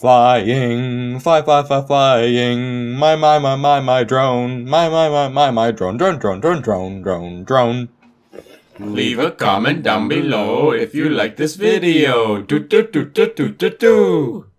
flying, fly, fly, fly, flying, my, my, my, my, my drone, my, my, my, my, my drone, drone, drone, drone, drone, drone, drone. Leave a comment down below if you like this video. Do do do do do do do.